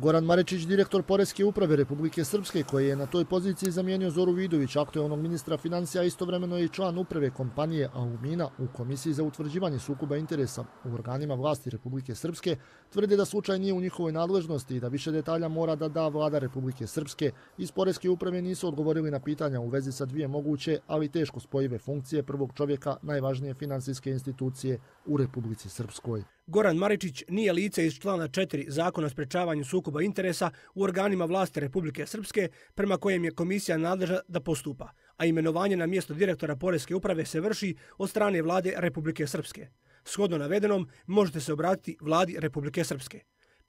Goran Marečić, direktor Poreske uprave Republike Srpske, koji je na toj poziciji zamijenio Zoru Vidović, aktualnog ministra financija, istovremeno je i član uprave kompanije Aumina u Komisiji za utvrđivanje sukuba interesa u organima vlasti Republike Srpske, tvrde da slučaj nije u njihovoj nadležnosti i da više detalja mora da da vlada Republike Srpske. Iz Poreske uprave nisu odgovorili na pitanja u vezi sa dvije moguće, ali teško spojive funkcije prvog čovjeka najvažnije finansijske institucije u Republici Srpskoj. Goran Maričić nije lice iz člana 4 zakona o sprečavanju sukoba interesa u organima vlasti Republike Srpske, prema kojem je komisija nadleža da postupa, a imenovanje na mjesto direktora Poreske uprave se vrši od strane vlade Republike Srpske. Shodno navedenom, možete se obratiti vladi Republike Srpske.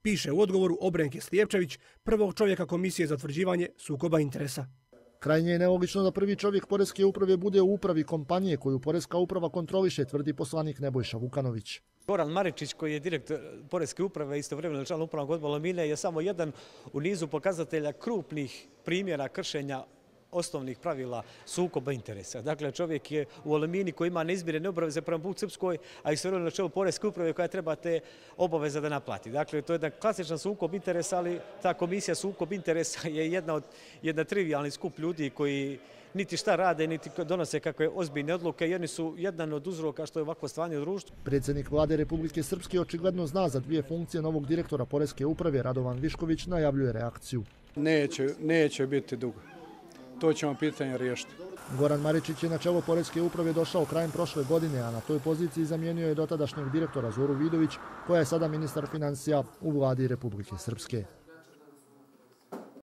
Piše u odgovoru Obrenke Slijepčević, prvog čovjeka komisije za utvrđivanje sukoba interesa. Krajnje je nelogično da prvi čovjek Poreske uprave bude u upravi kompanije koju Poreska uprava kontroliše, tvrdi poslanik Nebojša Vukanović. Goran Maričić, koji je direktor Poreske uprave, istovremeno član upravnog odbora Mine, je samo jedan u nizu pokazatelja krupnih primjera kršenja osnovnih pravila sukoba interesa. Dakle, čovjek je u Alemini koji ima neizmirene obaveze prema put Srpskoj, a i sve na čelu Poreske uprave koja treba te obaveze da naplati. Dakle, to je jedan klasičan sukob interesa, ali ta komisija sukob interesa je jedna od jedna trivialni skup ljudi koji niti šta rade, niti donose kakve ozbiljne odluke. Jedni su jedan od uzroka što je ovako stvaranje u društvu. Predsjednik vlade Republike Srpske očigledno zna za dvije funkcije novog direktora Poreske uprave, Radovan Višković, najavljuje reakciju. Neće, neće biti dugo to ćemo pitanje riješiti. Goran Maričić je na čelo Poreske uprave došao krajem prošle godine, a na toj poziciji zamijenio je dotadašnjeg direktora Zoru Vidović, koja je sada ministar financija u vladi Republike Srpske.